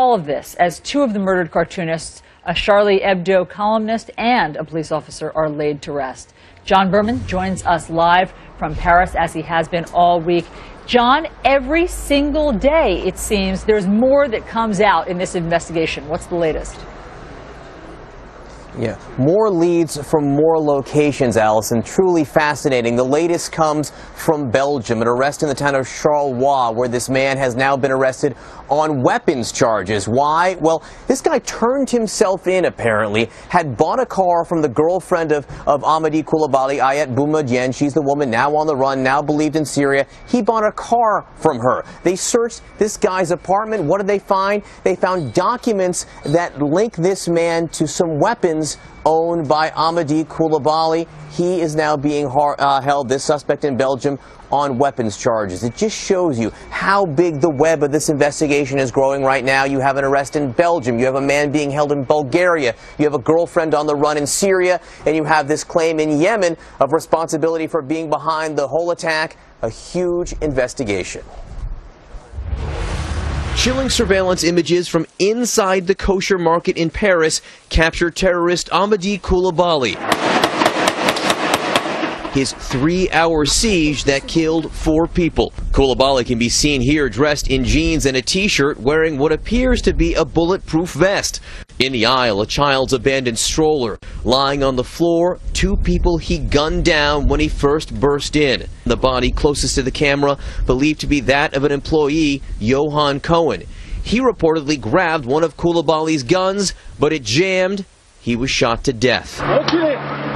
all of this as two of the murdered cartoonists, a Charlie Hebdo columnist and a police officer, are laid to rest. John Berman joins us live from Paris as he has been all week. John, every single day, it seems, there's more that comes out in this investigation. What's the latest? Yeah, more leads from more locations, Allison. Truly fascinating. The latest comes from Belgium, an arrest in the town of Charleroi, where this man has now been arrested on weapons charges. Why? Well, this guy turned himself in, apparently, had bought a car from the girlfriend of, of Amedy Coulibaly, Hayat Boumediene. She's the woman now on the run, now believed in Syria. He bought a car from her. They searched this guy's apartment. What did they find? They found documents that link this man to some weapons owned by Amedy Coulibaly. He is now being uh, held, this suspect in Belgium, on weapons charges. It just shows you how big the web of this investigation is growing right now. You have an arrest in Belgium. You have a man being held in Bulgaria. You have a girlfriend on the run in Syria. And you have this claim in Yemen of responsibility for being behind the whole attack. A huge investigation. Chilling surveillance images from inside the kosher market in Paris capture terrorist Amedy Coulibaly. His three-hour siege that killed four people. Coulibaly can be seen here dressed in jeans and a t-shirt wearing what appears to be a bulletproof vest. In the aisle, a child's abandoned stroller. Lying on the floor, two people he gunned down when he first burst in. The body closest to the camera, believed to be that of an employee, Johan Cohen. He reportedly grabbed one of Coulibaly's guns, but it jammed. He was shot to death. Okay.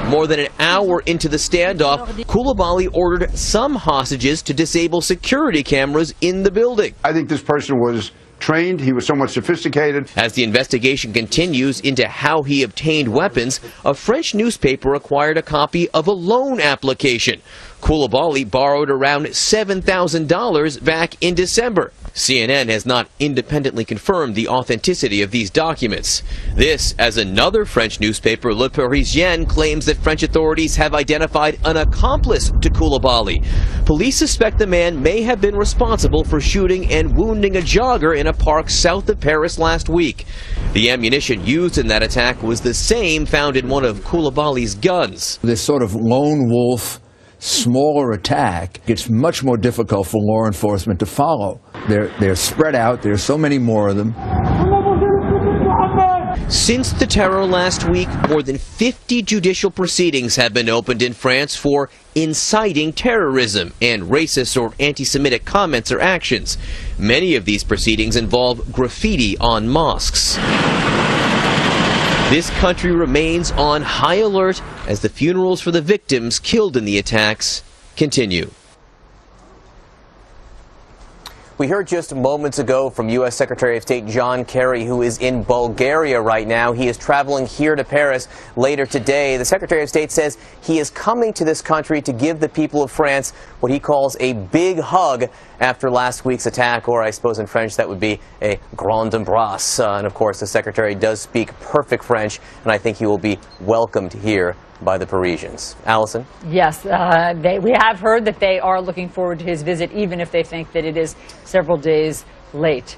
More than an hour into the standoff, Coulibaly ordered some hostages to disable security cameras in the building. I think this person was trained. He was somewhat sophisticated. As the investigation continues into how he obtained weapons, a French newspaper acquired a copy of a loan application. Coulibaly borrowed around $7,000 back in December. CNN has not independently confirmed the authenticity of these documents. This, as another French newspaper, Le Parisien, claims that French authorities have identified an accomplice to Coulibaly. Police suspect the man may have been responsible for shooting and wounding a jogger in a park south of Paris last week. The ammunition used in that attack was the same found in one of Coulibaly's guns. This sort of lone wolf smaller attack, it's much more difficult for law enforcement to follow. They're, they're spread out, there's so many more of them. Since the terror last week, more than 50 judicial proceedings have been opened in France for inciting terrorism and racist or anti-Semitic comments or actions. Many of these proceedings involve graffiti on mosques. This country remains on high alert as the funerals for the victims killed in the attacks continue. We heard just moments ago from U.S. Secretary of State John Kerry, who is in Bulgaria right now. He is traveling here to Paris later today. The Secretary of State says he is coming to this country to give the people of France what he calls a big hug after last week's attack, or I suppose in French that would be a grand embrasse. Uh, and of course, the Secretary does speak perfect French, and I think he will be welcomed here by the Parisians. Allison? Yes, uh, they, we have heard that they are looking forward to his visit, even if they think that it is several days late.